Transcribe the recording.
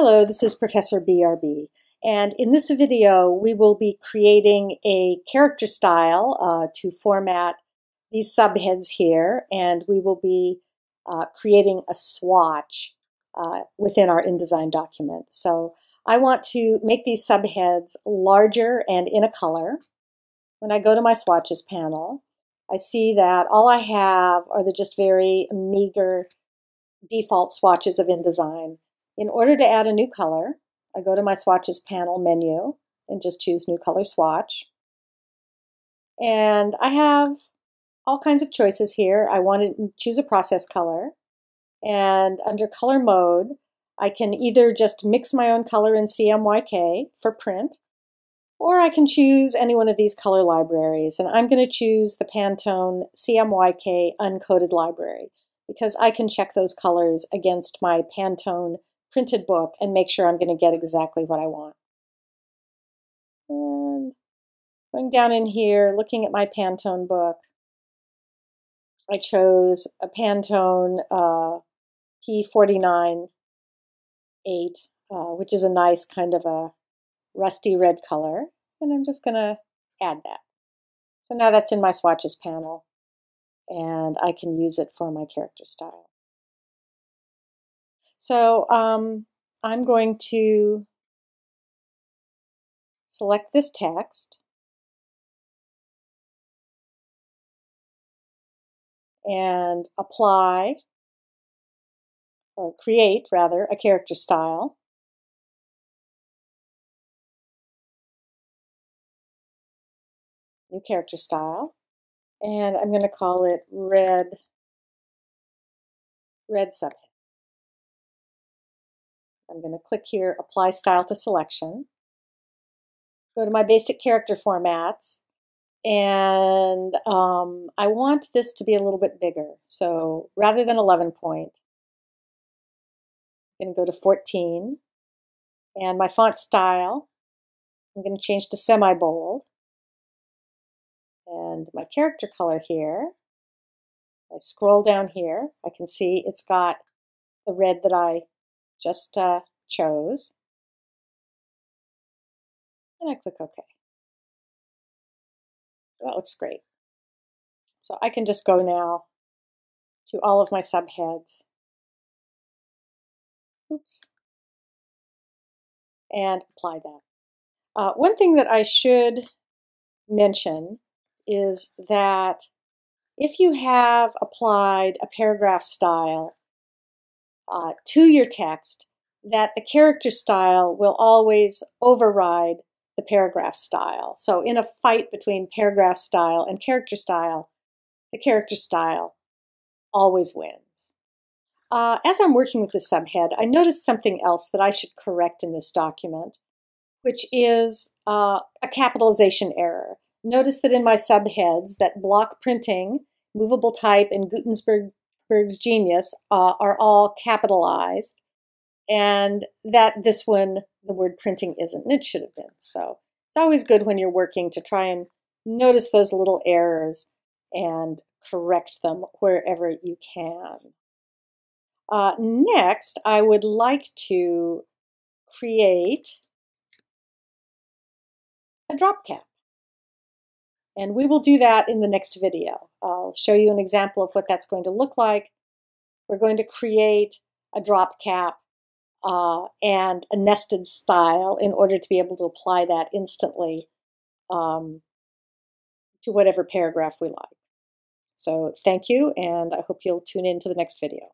Hello, this is Professor BRB, and in this video we will be creating a character style uh, to format these subheads here, and we will be uh, creating a swatch uh, within our InDesign document. So I want to make these subheads larger and in a color. When I go to my swatches panel, I see that all I have are the just very meager default swatches of InDesign. In order to add a new color, I go to my swatches panel menu and just choose new color swatch. And I have all kinds of choices here. I want to choose a process color. And under color mode, I can either just mix my own color in CMYK for print, or I can choose any one of these color libraries. And I'm going to choose the Pantone CMYK uncoded library because I can check those colors against my Pantone printed book and make sure I'm going to get exactly what I want. And going down in here, looking at my Pantone book, I chose a Pantone uh, P49 8, uh, which is a nice kind of a rusty red color. And I'm just going to add that. So now that's in my swatches panel and I can use it for my character style. So um, I'm going to select this text and apply or create rather a character style. New character style. And I'm going to call it red, red subhead. I'm going to click here, Apply Style to Selection. Go to my basic character formats, and um, I want this to be a little bit bigger. So rather than 11 point, I'm going to go to 14. And my font style, I'm going to change to semi-bold. And my character color here, I scroll down here, I can see it's got the red that I just uh, chose. And I click OK. So that looks great. So I can just go now to all of my subheads. Oops. And apply that. Uh, one thing that I should mention is that if you have applied a paragraph style uh, to your text that the character style will always override the paragraph style. So in a fight between paragraph style and character style, the character style always wins. Uh, as I'm working with the subhead, I noticed something else that I should correct in this document, which is uh, a capitalization error. Notice that in my subheads that block printing, movable type, and Gutenberg Berg's genius uh, are all capitalized, and that this one, the word printing isn't, and it should have been. So it's always good when you're working to try and notice those little errors and correct them wherever you can. Uh, next, I would like to create a drop cap. And we will do that in the next video. I'll show you an example of what that's going to look like. We're going to create a drop cap uh, and a nested style in order to be able to apply that instantly um, to whatever paragraph we like. So thank you, and I hope you'll tune in to the next video.